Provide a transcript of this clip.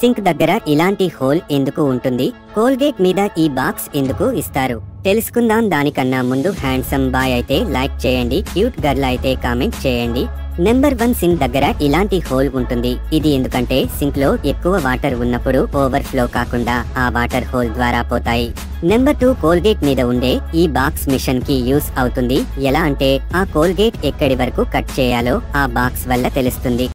Sync దగ్గర ఇలాంటి whole ఎందుకు ఉంటుంది? కోల్గేట్ మీద ఈ బాక్స్ ఎందుకు ఇస్తారు? తెలుసుకుందాం దానికన్నా ముందు హ్యాండ్సమ్ బాయ్ అయితే లైక్ చేయండి క్యూట్ గర్ల్ అయితే కామెంట్ చేయండి. నెంబర్ వన్ సింక్ దగ్గర ఇలాంటి హోల్ ఉంటుంది. ఇది ఎందుకంటే సింక్లో ఎక్కువ వాటర్ ఉన్నప్పుడు ఓవర్ ఫ్లో కాకుండా ఆ వాటర్ హోల్ ద్వారా పోతాయి. నెంబర్ టూ కోల్గేట్ మీద ఉండే ఈ బాక్స్ మిషన్కి యూస్ అవుతుంది. ఎలా అంటే ఆ కోల్గేట్ ఎక్కడి వరకు కట్ చేయాలో ఆ బాక్స్ వల్ల తెలుస్తుంది.